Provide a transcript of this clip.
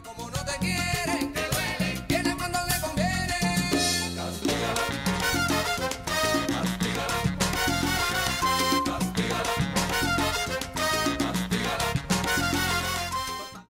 Como no te quiero.